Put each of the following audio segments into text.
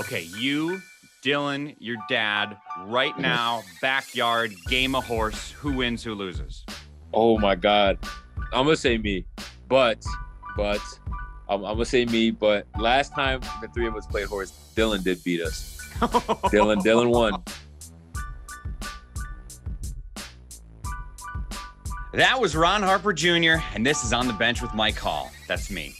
Okay, you, Dylan, your dad, right now, backyard, game of horse. Who wins, who loses? Oh my God. I'm gonna say me, but but I'm, I'm gonna say me. But last time the three of us played horse, Dylan did beat us. Dylan, Dylan won. That was Ron Harper Jr., and this is on the bench with Mike Hall. That's me.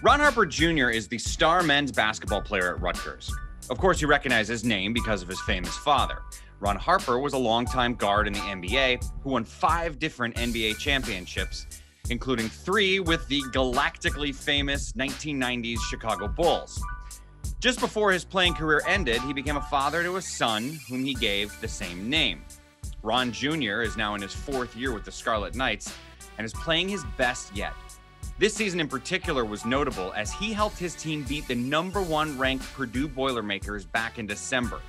Ron Harper Jr. is the star men's basketball player at Rutgers. Of course, you recognize his name because of his famous father. Ron Harper was a longtime guard in the NBA who won five different NBA championships, including three with the galactically famous 1990s Chicago Bulls. Just before his playing career ended, he became a father to a son whom he gave the same name. Ron Jr. is now in his fourth year with the Scarlet Knights and is playing his best yet. This season in particular was notable as he helped his team beat the number one ranked Purdue Boilermakers back in December.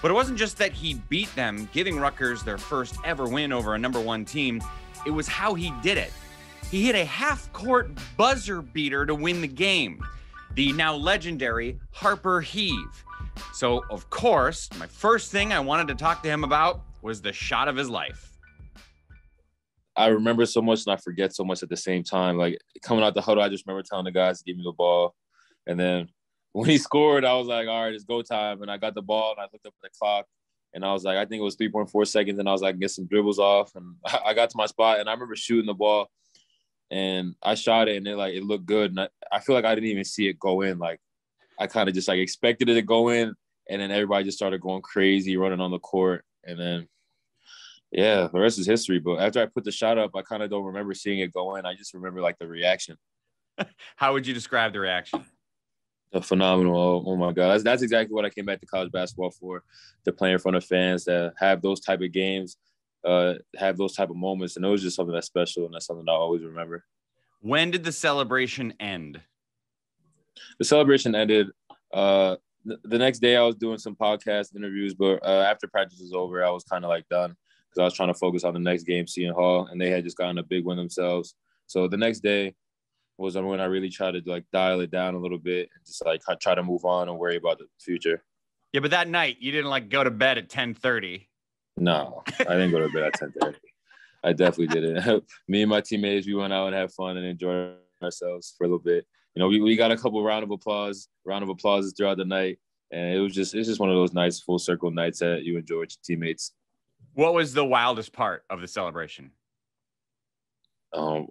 But it wasn't just that he beat them, giving Rutgers their first ever win over a number one team, it was how he did it. He hit a half court buzzer beater to win the game, the now legendary Harper Heave. So, of course, my first thing I wanted to talk to him about was the shot of his life. I remember so much and I forget so much at the same time. Like coming out the huddle, I just remember telling the guys to give me the ball. And then when he scored, I was like, all right, it's go time. And I got the ball and I looked up at the clock and I was like, I think it was 3.4 seconds. And I was like, get some dribbles off. And I got to my spot and I remember shooting the ball and I shot it and it like it looked good. And I, I feel like I didn't even see it go in. Like I kind of just like expected it to go in. And then everybody just started going crazy, running on the court. And then yeah, the rest is history. But after I put the shot up, I kind of don't remember seeing it go in. I just remember like the reaction. How would you describe the reaction? A phenomenal. Oh, oh, my God. That's, that's exactly what I came back to college basketball for to play in front of fans that have those type of games, uh, have those type of moments. And it was just something that's special. And that's something I always remember. When did the celebration end? The celebration ended. Uh, the next day, I was doing some podcast interviews, but uh, after practice was over, I was kind of like done because I was trying to focus on the next game, Seton Hall, and they had just gotten a big win themselves. So the next day was when I really tried to like dial it down a little bit and just like try to move on and worry about the future. Yeah, but that night you didn't like go to bed at ten thirty. No, I didn't go to bed at ten thirty. I definitely didn't. Me and my teammates, we went out and had fun and enjoyed ourselves for a little bit. You know, we, we got a couple round of applause, round of applauses throughout the night. And it was just it's just one of those nice full circle nights that you enjoy with your teammates. What was the wildest part of the celebration? Um,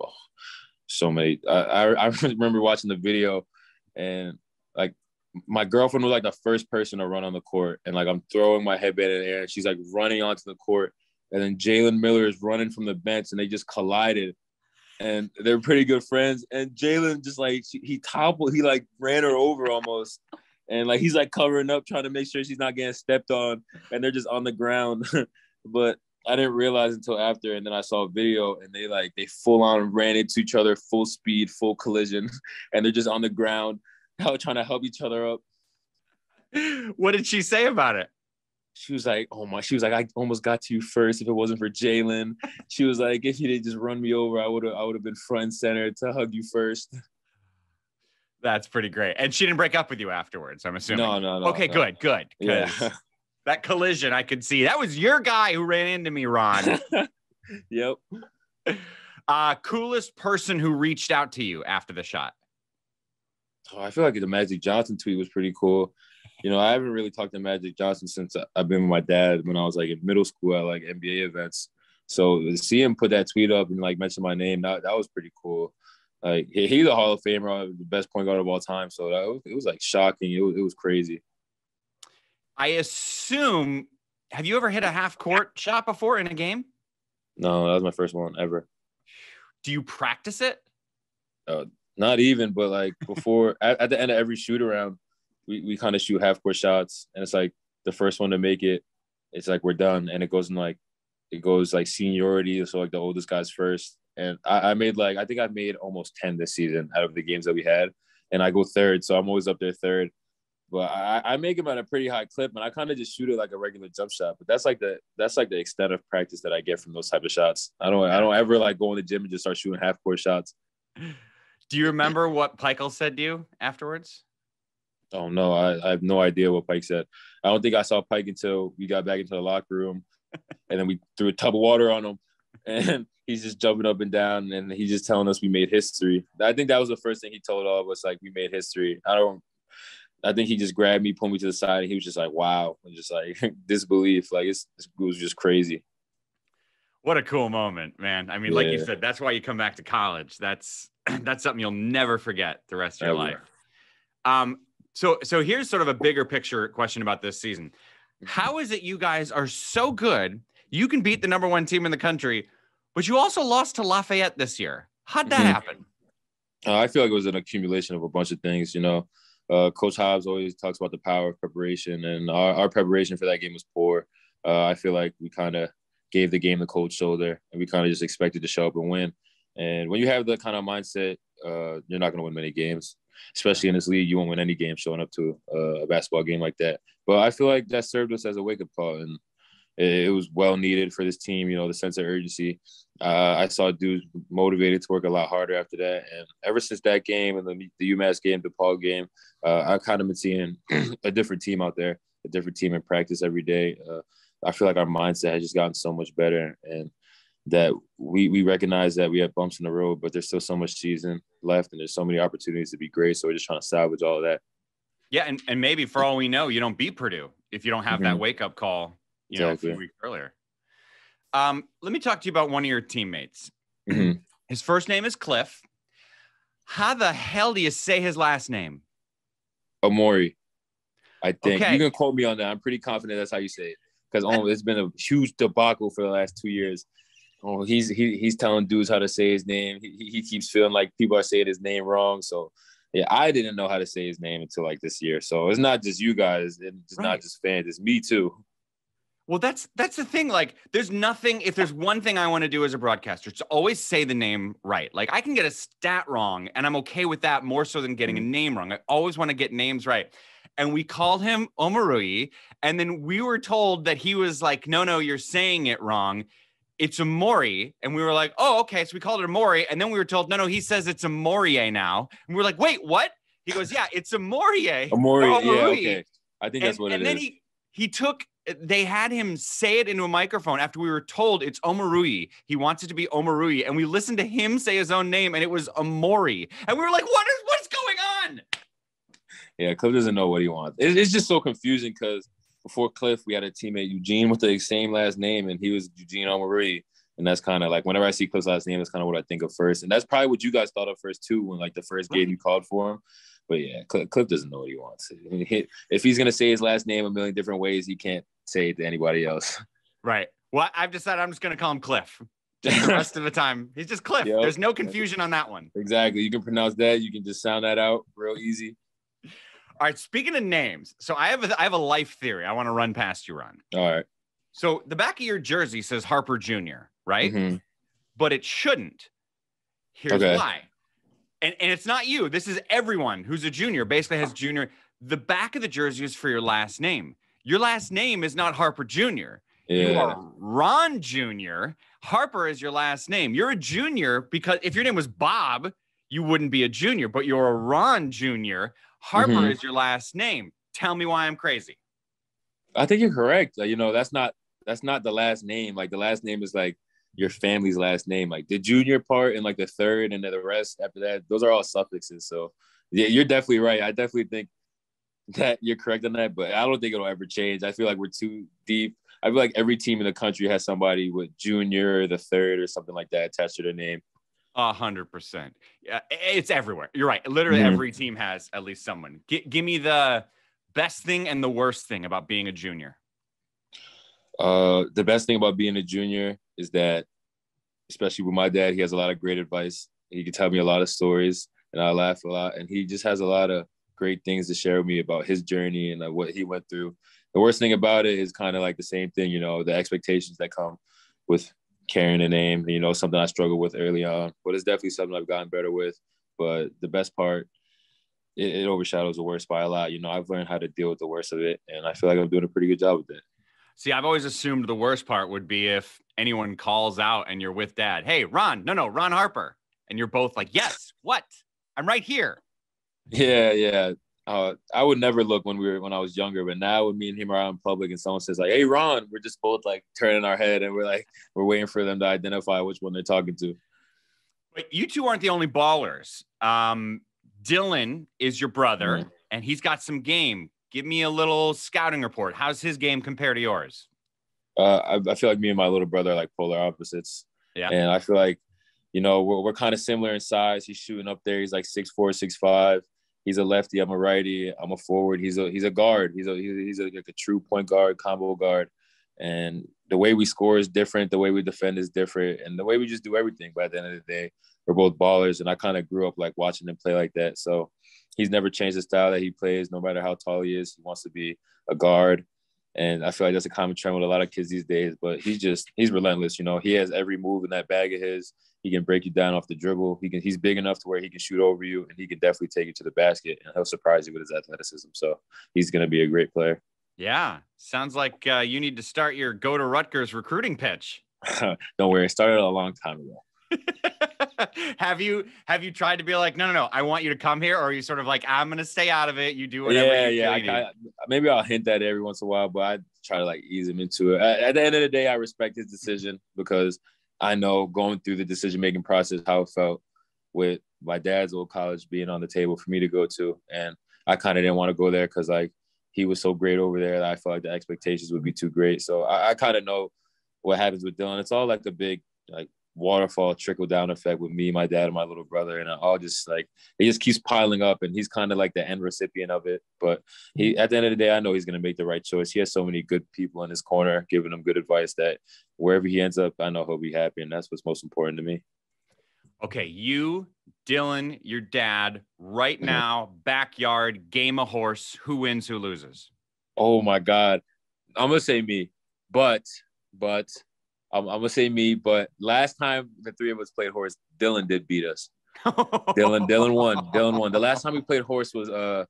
so many. I, I, I remember watching the video, and like my girlfriend was like the first person to run on the court, and like I'm throwing my headband in the air, and she's like running onto the court, and then Jalen Miller is running from the bench, and they just collided, and they're pretty good friends, and Jalen just like he toppled, he like ran her over almost. And like he's like covering up, trying to make sure she's not getting stepped on, and they're just on the ground. but I didn't realize until after, and then I saw a video, and they like they full on ran into each other, full speed, full collision, and they're just on the ground, trying to help each other up. What did she say about it? She was like, "Oh my!" She was like, "I almost got to you first. If it wasn't for Jalen, she was like, if you didn't just run me over, I would have, I would have been front and center to hug you first. That's pretty great. And she didn't break up with you afterwards. I'm assuming. No, no, no. Okay, no. good, good. Yeah. That collision I could see. That was your guy who ran into me, Ron. yep. Uh, coolest person who reached out to you after the shot. Oh, I feel like the Magic Johnson tweet was pretty cool. You know, I haven't really talked to Magic Johnson since I've been with my dad when I was like in middle school at like NBA events. So to see him put that tweet up and like mention my name, that, that was pretty cool. Like he's a Hall of Famer, the best point guard of all time. So that was, it was like shocking. It was, it was crazy. I assume. Have you ever hit a half court shot before in a game? No, that was my first one ever. Do you practice it? Uh, not even, but like before, at, at, the end of every shoot around, we, we kind of shoot half court shots, and it's like the first one to make it, it's like we're done, and it goes in like it goes like seniority, so like the oldest guys first. And I, I made like I think I made almost ten this season out of the games that we had, and I go third, so I'm always up there third but I, I make them at a pretty high clip, and I kind of just shoot it like a regular jump shot. But that's like the that's like the extent of practice that I get from those type of shots. I don't I don't ever like go in the gym and just start shooting half court shots. Do you remember what Pikiell said to you afterwards? Oh no, I, I have no idea what Pike said. I don't think I saw Pike until we got back into the locker room, and then we threw a tub of water on him, and he's just jumping up and down, and he's just telling us we made history. I think that was the first thing he told all of us, like we made history. I don't. I think he just grabbed me, pulled me to the side, and he was just like, "Wow," and just like disbelief. Like it's it was just crazy. What a cool moment, man. I mean, yeah. like you said, that's why you come back to college. That's that's something you'll never forget the rest of your Ever. life. Um, so so here's sort of a bigger picture question about this season. How is it you guys are so good? You can beat the number one team in the country, but you also lost to Lafayette this year. How'd that mm-hmm. happen? Uh, I feel like it was an accumulation of a bunch of things. You know, uh, Coach Hobbs always talks about the power of preparation, and our, our preparation for that game was poor. Uh, I feel like we kind of gave the game the cold shoulder, and we kind of just expected to show up and win. And when you have that kind of mindset, uh, you're not going to win many games, especially in this league. You won't win any game showing up to a, a basketball game like that. But I feel like that served us as a wake up call, and it, it, was well needed for this team. You know, the sense of urgency. Uh, I saw dudes motivated to work a lot harder after that, and ever since that game and the, the UMass game, DePaul game, uh, I've kind of been seeing a different team out there, a different team in practice every day. Uh, I feel like our mindset has just gotten so much better and that we we recognize that we have bumps in the road, but there's still so much season left and there's so many opportunities to be great. So we're just trying to salvage all of that. Yeah, and, and maybe for all we know, you don't beat Purdue if you don't have mm-hmm. that wake up call, you exactly. know, a few weeks earlier. Um, let me talk to you about one of your teammates. Mm-hmm. His first name is Cliff. How the hell do you say his last name? Amori. I think okay. you can quote me on that. I'm pretty confident that's how you say it because oh, it's been a huge debacle for the last two years. Oh, he's he, he's telling dudes how to say his name. He, he keeps feeling like people are saying his name wrong. So yeah, I didn't know how to say his name until like this year. So it's not just you guys, it's right. not just fans, it's me too. Well, that's that's the thing. Like, there's nothing. If there's one thing I want to do as a broadcaster, it's to always say the name right. Like, I can get a stat wrong, and I'm okay with that more so than getting a mm-hmm. name wrong. I always want to get names right and we called him Omoruyi. And then we were told that he was like, no, no, you're saying it wrong. It's a Mori. And we were like, oh, okay. So we called it a Mori. And then we were told, no, no, he says it's a Morie now. And we are like, wait, what? He goes, yeah, it's a Morie. A Mori, yeah, okay. I think that's and, what and it then. He, he took Eh, they had him say it into a microphone after we were told it's Omoruyi. He wants it to be Omoruyi. And we listened to him say his own name and it was Amori. And we were like, what is what's going on? Yeah, Cliff doesn't know what he wants. It's just so confusing because before Cliff, we had a teammate Eugene with the same last name, and he was Eugene Omari. And that's kind of like whenever I see Cliff's last name, that's kind of what I think of first. And that's probably what you guys thought of first too, when like the first game you called for him. But yeah, Cliff, Cliff doesn't know what he wants. If he's gonna say his last name a million different ways, he can't say it to anybody else. Right. Well, I've decided I'm just gonna call him Cliff. Just the rest of the time, he's just Cliff. Yep. There's no confusion on that one. Exactly. You can pronounce that. You can just sound that out real easy. All right. Speaking of names, so I have a, I have a life theory I want to run past you, Ron. All right. So the back of your jersey says Harper Jr., right? Mm-hmm. But it shouldn't. Here's okay. why. And, and it's not you. This is everyone who's a junior, basically has junior. The back of the jersey is for your last name. Your last name is not Harper Jr. Yeah. You are Ron Jr. Harper is your last name. You're a junior because if your name was Bob, you wouldn't be a junior, but you're a Ron Jr. Harper mm-hmm. is your last name. Tell me why I'm crazy. I think you're correct. You know, that's not that's not the last name. Like the last name is like your family's last name. Like the junior part and like the third and then the rest after that, those are all suffixes. So yeah, you're definitely right. I definitely think that you're correct on that, but I don't think it'll ever change. I feel like we're too deep. I feel like every team in the country has somebody with junior, the third, or something like that attached to their name. A hundred percent. Yeah, it's everywhere. You're right. Literally mm-hmm. every team has at least someone. G- give me the best thing and the worst thing about being a junior. Uh, the best thing about being a junior is that, especially with my dad, he has a lot of great advice. He can tell me a lot of stories, and I laugh a lot. And he just has a lot of great things to share with me about his journey and like, what he went through. The worst thing about it is kind of like the same thing, you know, the expectations that come with carrying a name. You know, something I struggled with early on, but it's definitely something I've gotten better with. But the best part, it, it, overshadows the worst by a lot. You know, I've learned how to deal with the worst of it, and I feel like I'm doing a pretty good job with it. See, I've always assumed the worst part would be if anyone calls out and you're with dad. Hey, Ron, no, no, Ron Harper. And you're both like, yes, what? I'm right here. Yeah, yeah. uh, I would never look when we were when I was younger, but now when me and him are out in public and someone says like, "Hey, Ron," we're just both like turning our head and we're like we're waiting for them to identify which one they're talking to. But you two aren't the only ballers. Um, Dylan is your brother, mm-hmm. and he's got some game. Give me a little scouting report. How's his game compared to yours? Uh, I, I, feel like me and my little brother are like polar opposites. Yeah. And I feel like, you know, we're, we're kind of similar in size. He's shooting up there. He's like six four, six five he's a lefty. I'm a righty. I'm a forward. He's a he's a guard. He's a he's a, like a true point guard, combo guard. And the way we score is different. The way we defend is different, and the way we just do everything. But at the end of the day, we're both ballers, and I kind of grew up like watching him play like that. So he's never changed the style that he plays, no matter how tall he is. He wants to be a guard. And I feel like that's a common trend with a lot of kids these days. But he's just he's relentless. You know, he has every move in that bag of his. He can break you down off the dribble. He can he's big enough to where he can shoot over you, and he can definitely take you to the basket, and he'll surprise you with his athleticism. So he's going to be a great player. Yeah, sounds like uh, you need to start your go to Rutgers recruiting pitch. Don't worry, it started a long time ago. have you have you tried to be like no no no I want you to come here or are you sort of like I'm gonna stay out of it. You do whatever yeah yeah I, I, maybe I'll hint that every once in a while but I try to like ease him into it. At, at the end of the day I respect his decision because I know going through the decision making process how it felt with my dad's old college being on the table for me to go to and I kind of didn't want to go there because like he was so great over there that I felt like the expectations would be too great. So I, I kind of know what happens with Dylan. It's all like a big like waterfall trickle down effect with me, my dad, and my little brother, and I all just like it just keeps piling up, and he's kind of like the end recipient of it. But he, at the end of the day, I know he's gonna make the right choice. He has so many good people in his corner giving him good advice that wherever he ends up, I know he'll be happy, and that's what's most important to me. Okay, you, Dylan, your dad, right mm-hmm. now, backyard game of horse. Who wins? Who loses? Oh my God, I'm gonna say me, but but I'm, I'm, gonna say me, but last time the three of us played horse, Dylan did beat us. Dylan, Dylan won. Dylan won. The last time we played horse was uh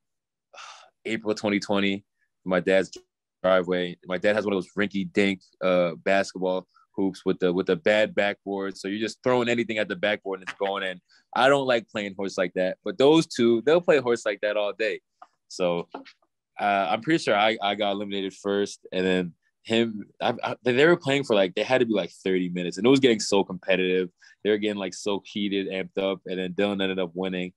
April 2020. My dad's driveway. My dad has one of those rinky dink uh basketball hoops with the with the bad backboard. So you're just throwing anything at the backboard and it's going in. I don't like playing horse like that, but those two, they'll play horse like that all day. So uh, I'm pretty sure I, I got eliminated first, and then him I, I, they were playing for like they had to be like 30 minutes and it was getting so competitive. They were getting like so heated amped up and then dylan ended up winning.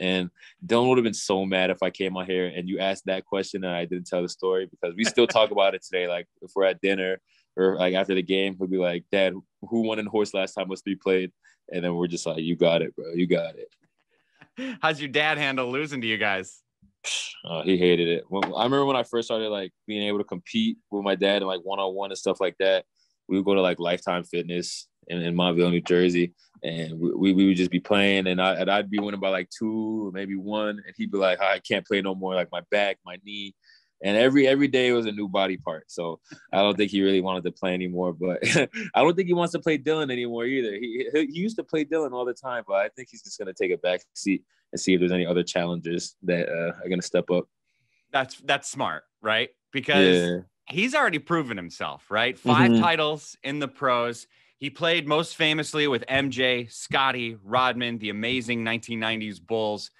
And dylan would have been so mad if i came out here and you asked that question and i didn't tell the story because we still talk about it today. Like if we're at dinner or like after the game he'll be like dad who won in horse last time us three played? And then we're just like you got it bro. You got it. How's your dad handle losing to you guys uh, he hated it. When, I remember when I first started like being able to compete with my dad and like one on one and stuff like that. We would go to like Lifetime Fitness in, in Montville, New Jersey, and we, we would just be playing, and I and I'd be winning by like two maybe one, and he'd be like, "I can't play no more, like my back, my knee." And every every day was a new body part. So I don't think he really wanted to play anymore. But I don't think he wants to play Dylan anymore either. He, he used to play Dylan all the time, but I think he's just gonna take a back seat and see if there's any other challenges that uh, are going to step up. That's that's smart, right? Because yeah. he's already proven himself, right? 5 mm-hmm. titles in the pros. He played most famously with MJ, Scottie, Rodman, the amazing 1990s Bulls.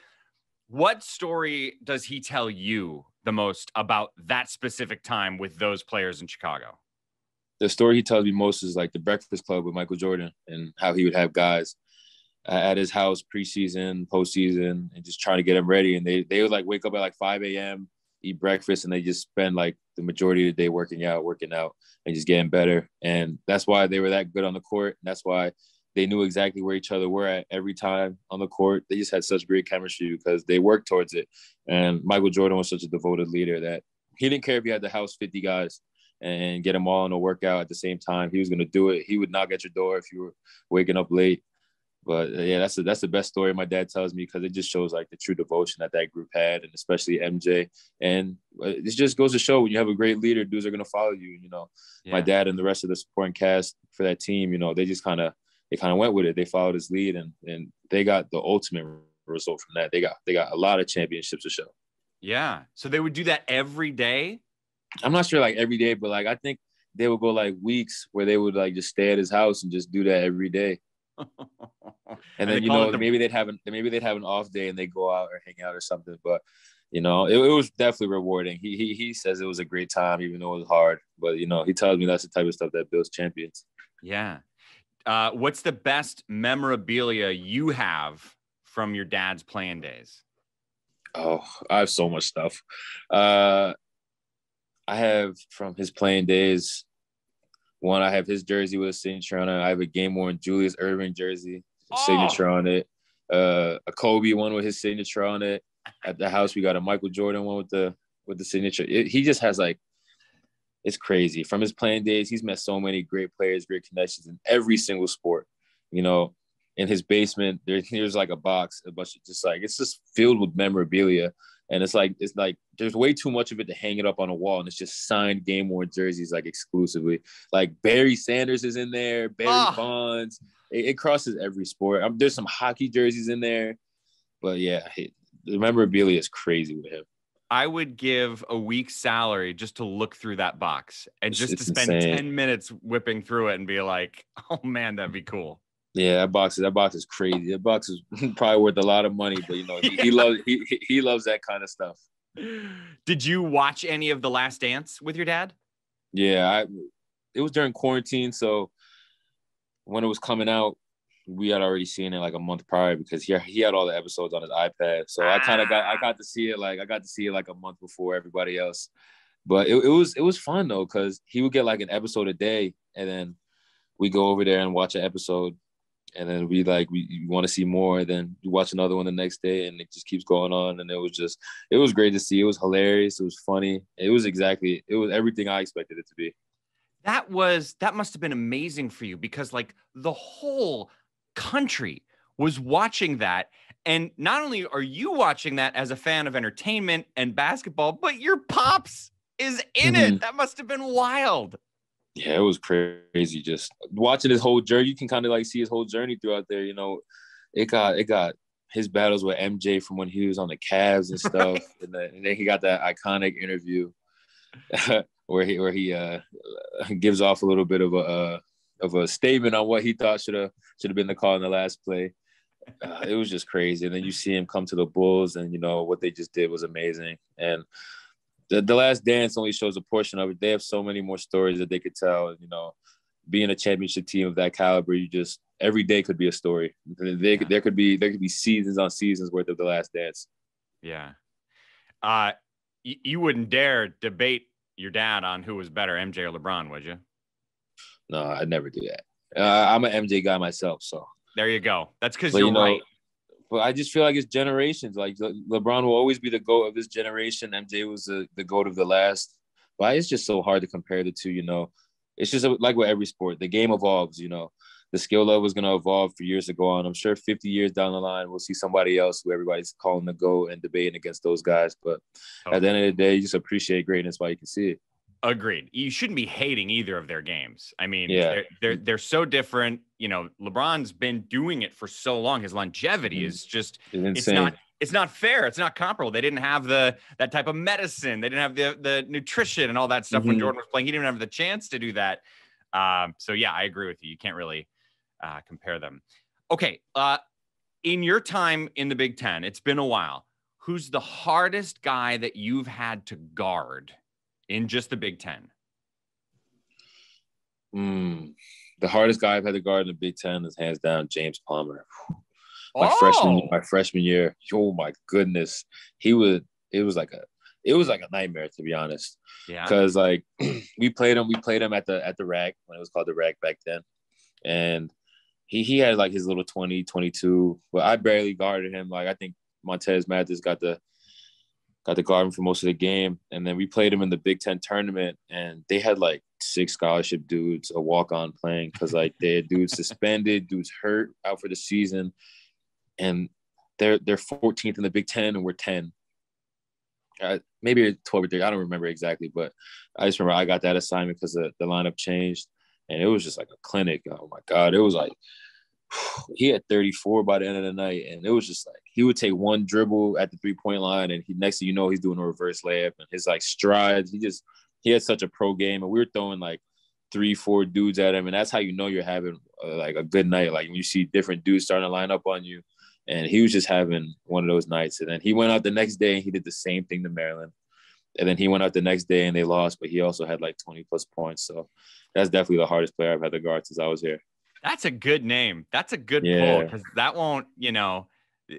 What story does he tell you the most about that specific time with those players in Chicago? The story he tells me most is like the Breakfast Club with Michael Jordan and how he would have guys at his house preseason, postseason, and just trying to get them ready. And they they would like wake up at like 5 a.m., eat breakfast, and they just spend like the majority of the day working out, working out, and just getting better. And that's why they were that good on the court. And that's why they knew exactly where each other were at every time on the court. They just had such great chemistry because they worked towards it. And Michael Jordan was such a devoted leader that he didn't care if he had the house 50 guys and get them all in a workout at the same time. He was going to do it. He would knock at your door if you were waking up late. But uh, yeah, that's the, that's the best story my dad tells me because it just shows like the true devotion that that group had, and especially MJ. And uh, it just goes to show when you have a great leader, dudes are gonna follow you. You know, yeah. my dad and the rest of the supporting cast for that team, you know, they just kind of they kind of went with it. They followed his lead, and and they got the ultimate result from that. They got they got a lot of championships to show. Yeah, so they would do that every day. I'm not sure like every day, but like I think they would go like weeks where they would like just stay at his house and just do that every day. and then you know the- maybe they'd have an maybe they'd have an off day and they go out or hang out or something. But you know, it, it was definitely rewarding. He, he he says it was a great time, even though it was hard. But you know, he tells me that's the type of stuff that builds champions. Yeah. Uh, what's the best memorabilia you have from your dad's playing days? Oh, I have so much stuff. Uh, I have from his playing days. One, I have his jersey with a signature on it. I have a game worn Julius Erving jersey, oh. signature on it. Uh, a Kobe one with his signature on it. At the house, we got a Michael Jordan one with the with the signature. It, he just has like, it's crazy. From his playing days, he's met so many great players, great connections in every single sport. You know, in his basement, there, there's like a box, a bunch of just like it's just filled with memorabilia and it's like it's like there's way too much of it to hang it up on a wall, and it's just signed game worn jerseys like exclusively. Like Barry Sanders is in there, Barry oh. Bonds. It, it, crosses every sport. Um, there's some hockey jerseys in there, but yeah, it, the memorabilia is crazy with him. I would give a week's salary just to look through that box and just it's to spend insane. 10 minutes whipping through it and be like, oh man, that'd be cool. Yeah, that box is that box is crazy. That box is probably worth a lot of money, but you know, he, he loves he he loves that kind of stuff. Did you watch any of The Last Dance with your dad? Yeah, I it was during quarantine, so when it was coming out, we had already seen it like a month prior because he he had all the episodes on his iPad. So ah. I kind of got I got to see it like I got to see it like a month before everybody else. But it, it was it was fun though because he would get like an episode a day, and then we go over there and watch an episode and then we like we want to see more and then you watch another one the next day and it just keeps going on and it was just it was great to see it was hilarious it was funny it was exactly it was everything i expected it to be that was that must have been amazing for you because like the whole country was watching that and not only are you watching that as a fan of entertainment and basketball but your pops is in mm-hmm. it that must have been wild yeah, it was crazy. Just watching his whole journey, you can kind of like see his whole journey throughout there. You know, it got it got his battles with MJ from when he was on the Cavs and stuff, and, then, and, then, he got that iconic interview where he where he uh, gives off a little bit of a uh, of a statement on what he thought should have should have been the call in the last play. Uh, it was just crazy, and then you see him come to the Bulls, and you know what they just did was amazing, and the, the last dance only shows a portion of it. They have so many more stories that they could tell. You know, being a championship team of that caliber, you just every day could be a story. They. There could be there could be seasons on seasons worth of the last dance. Yeah. Uh y- you wouldn't dare debate your dad on who was better, MJ or LeBron, would you? No, I'd never do that. Uh, I'm an MJ guy myself, so there you go. That's because you're you know, right but I just feel like it's generations. Like Le- LeBron will always be the goat of this generation. MJ was the, the goat of the last. But it's just so hard to compare the two. You know, it's just like with every sport, the game evolves. You know, the skill level is going to evolve for years to go on. I'm sure 50 years down the line, we'll see somebody else who everybody's calling the go and debating against those guys. But okay. at the end of the day, you just appreciate greatness while you can see it. Agreed. You shouldn't be hating either of their games. I mean, yeah. they're, they're they're so different. You know, LeBron's been doing it for so long. His longevity mm. is just it's, it's not it's not fair. It's not comparable. They didn't have the that type of medicine. They didn't have the the nutrition and all that stuff mm-hmm. when Jordan was playing. He didn't have the chance to do that. Um, so yeah, I agree with you. You can't really uh, compare them. Okay, uh, in your time in the Big Ten, it's been a while. Who's the hardest guy that you've had to guard? In just the Big Ten? Mm, the hardest guy I've had to guard in the Big Ten is hands down James Palmer. My oh. freshman my freshman year, oh my goodness, he would. It was like a it was like a nightmare to be honest. Yeah. Because like we played him, we played him at the at the RAC when it was called the RAC back then, and he he had like his little 20, 22, but I barely guarded him. Like I think Montez Mathis got the got guard him for most of the game. And then we played him in the Big Ten tournament, and they had like six scholarship dudes, a walk on playing because like they had dudes suspended, dudes hurt out for the season, and they're they're 14th in the Big Ten, and we're 10. Uh, maybe 12 or 13. I don't remember exactly, but I just remember I got that assignment because the, the lineup changed, and it was just like a clinic. Oh my god, it was like he had 34 by the end of the night, and it was just like he would take one dribble at the three point line, and he next thing you know he's doing a reverse layup, and his like strides. He just he had such a pro game, and we were throwing like three, four dudes at him, and that's how you know you're having uh, like a good night. Like when you see different dudes starting to line up on you, and he was just having one of those nights. And then he went out the next day and he did the same thing to Maryland. And then he went out the next day and they lost, but he also had like 20 plus points. So that's definitely the hardest player I've had to guard since I was here. That's a good name. That's a good yeah. pull because that won't, you know, uh,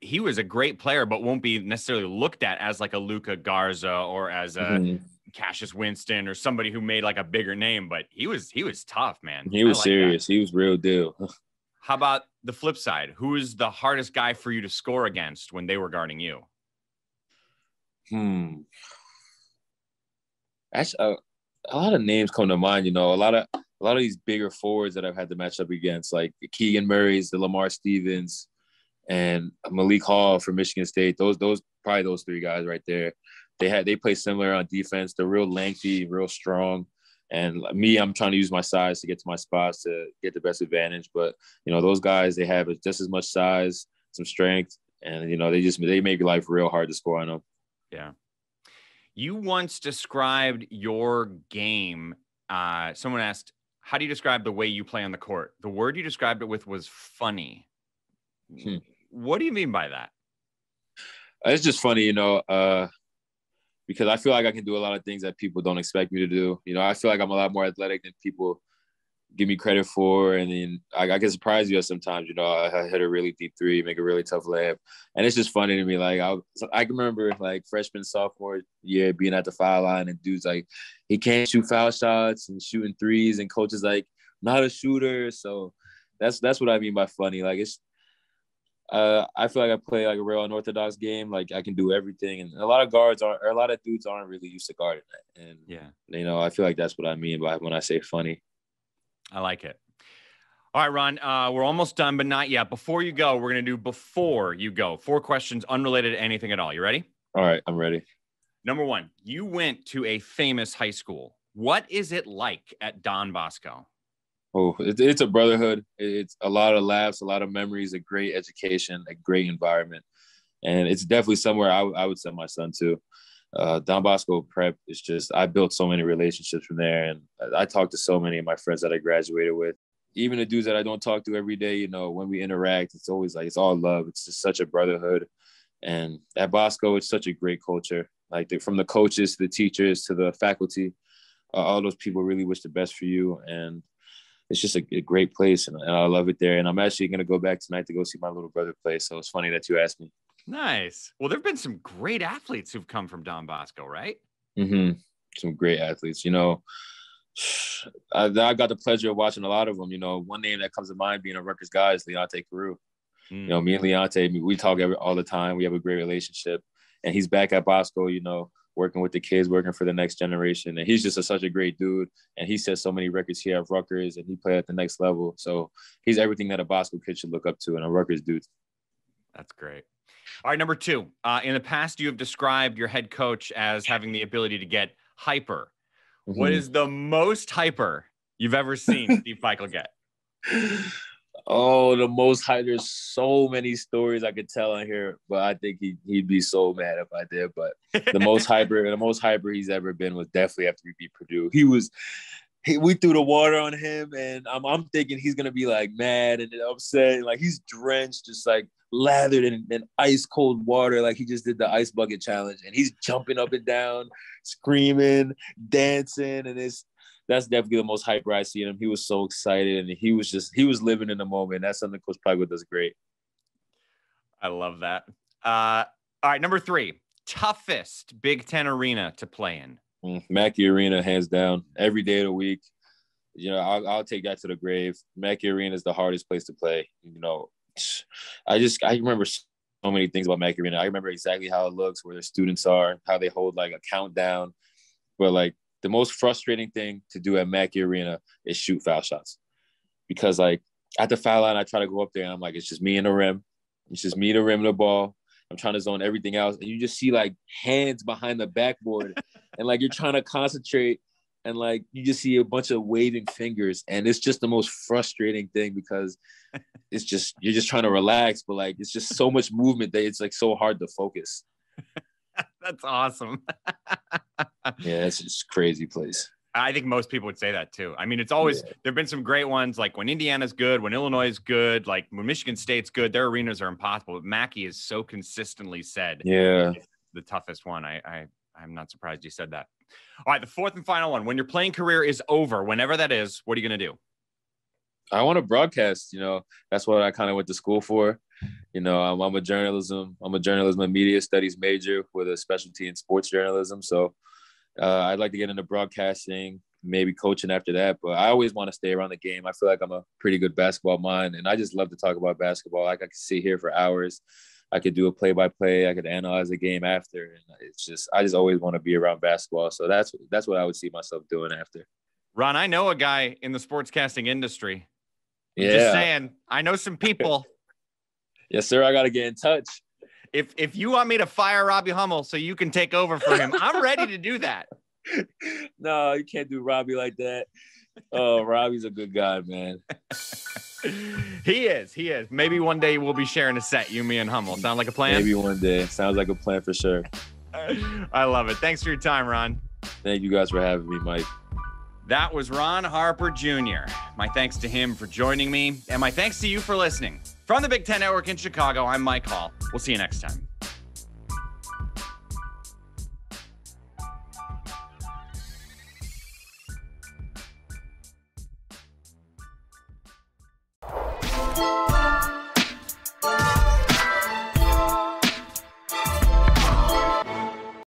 he was a great player, but won't be necessarily looked at as like a Luka Garza or as a mm-hmm. Cassius Winston or somebody who made like a bigger name. But he was he was tough, man. He was like serious. That. He was real deal. How about the flip side? Who is the hardest guy for you to score against when they were guarding you? Hmm. That's uh, a lot of names come to mind. You know, a lot of a lot of these bigger forwards that I've had to match up against, like Keegan Murray's, the Lamar Stevens, and Malik Hall from Michigan State. Those those probably those three guys right there. They had they play similar on defense. They're real lengthy, real strong. And me, I'm trying to use my size to get to my spots to get the best advantage. But you know, those guys they have just as much size, some strength, and you know they just they make life real hard to score on them. Yeah. You once described your game. Uh, someone asked, "How do you describe the way you play on the court?" The word you described it with was funny. Hmm. What do you mean by that? It's just funny, you know, uh, because I feel like I can do a lot of things that people don't expect me to do. You know, I feel like I'm a lot more athletic than people give me credit for. And then I, I can surprise you sometimes. You know, I, I, hit a really deep three, make a really tough layup, and it's just funny to me. Like I, I can remember like freshman, sophomore year being at the foul line, and dudes like he can't shoot foul shots and shooting threes, and coaches like not a shooter. So that's that's what I mean by funny. Like it's. Uh, I feel like I play like a real unorthodox game. Like I can do everything, and a lot of guards are, or a lot of dudes aren't really used to guarding that. And yeah, you know, I feel like that's what I mean by when I say funny. I like it. All right, Ron, uh, we're almost done, but not yet. Before you go, we're going to do before you go four questions unrelated to anything at all. You ready? All right, I'm ready. Number one, you went to a famous high school. What is it like at Don Bosco? Oh, it's a brotherhood. It's a lot of laughs, a lot of memories, a great education, a great environment. And it's definitely somewhere I, I would send my son to uh, Don Bosco Prep is just I built so many relationships from there, and I, talked to so many of my friends that I graduated with. Even the dudes that I don't talk to every day, you know, when we interact, it's always like it's all love. It's just such a brotherhood, and at Bosco, it's such a great culture. Like the, from the coaches to the teachers to the faculty, uh, all those people really wish the best for you, and it's just a, a great place, and, and I love it there. And I'm actually gonna go back tonight to go see my little brother play. So it's funny that you asked me. Nice. Well, there have been some great athletes who've come from Don Bosco, right? Mm-hmm. Some great athletes. You know, I, I, got the pleasure of watching a lot of them. You know, one name that comes to mind being a Rutgers guy is Leonte Carroo. Mm. You know, me and Leonte, we talk every, all the time. We have a great relationship. And he's back at Bosco, you know, working with the kids, working for the next generation. And he's just a, such a great dude. And he set so many records here at Rutgers and he played at the next level. So he's everything that a Bosco kid should look up to and a Rutgers dude. That's great. All right, number two. Uh, in the past, you have described your head coach as having the ability to get hyper. Mm-hmm. What is the most hyper you've ever seen Steve Pikiell get? Oh, the most hyper. There's so many stories I could tell on here, but I think he, he'd be so mad if I did. But the most hyper, the most hyper he's ever been was definitely after we beat Purdue. He was, he, we threw the water on him, and I'm, I'm thinking he's gonna be like mad and upset, like he's drenched, just like lathered in, in, ice cold water like he just did the ice bucket challenge and he's jumping up and down screaming dancing and it's that's definitely the most hyper I see him. He was so excited and he was just he was living in the moment. That's something Coach Pikiell does great. I love that. Uh, all right, number three, toughest Big Ten arena to play in. Mm, Mackey Arena, hands down, every day of the week. You know, I'll, I'll take that to the grave. Mackey Arena is the hardest place to play. You know, I just I remember so many things about Mackey Arena. I remember exactly how it looks, where the students are, how they hold like a countdown. But like the most frustrating thing to do at Mackey Arena is shoot foul shots, because like at the foul line, I try to go up there and I'm like, it's just me and the rim. It's just me and the rim of the ball. I'm trying to zone everything else, and you just see like hands behind the backboard, and like you're trying to concentrate and like you just see a bunch of waving fingers and it's just the most frustrating thing because it's just you're just trying to relax but like it's just so much movement that it's like so hard to focus that's awesome yeah it's just crazy place I think most people would say that too. I mean, it's always yeah. there've been some great ones like when Indiana's good, when Illinois is good, like when Michigan State's good, their arenas are impossible. But Mackey is so consistently said, yeah, the toughest one. I, I I'm not surprised you said that. All right, the fourth and final one. When your playing career is over, whenever that is, what are you gonna do? I want to broadcast. You know, that's what I kind of went to school for. You know, I'm, I'm, a journalism, I'm a journalism and media studies major with a specialty in sports journalism. So uh, I'd like to get into broadcasting, maybe coaching after that. But I always want to stay around the game. I feel like I'm a pretty good basketball mind, and I just love to talk about basketball. Like I could sit here for hours. I could do a play by play. I could analyze a game after, and it's just I just always want to be around basketball. So that's that's what I would see myself doing after. Ron, I know a guy in the sportscasting industry. Yeah. I just saying, I know some people. yes, sir. I got to get in touch if if you want me to fire Robbie Hummel so you can take over for him, I'm ready to do that. no, you can't do Robbie like that. Oh, Robbie's a good guy, man. he is. He is. Maybe one day we'll be sharing a set, you, me, and Hummel. Sound like a plan? Maybe one day. Sounds like a plan for sure. I love it. Thanks for your time, Ron. Thank you guys for having me, Mike. That was Ron Harper Jr. My thanks to him for joining me, and my thanks to you for listening. From the Big Ten Network in Chicago, I'm Mike Hall. We'll see you next time. Bye.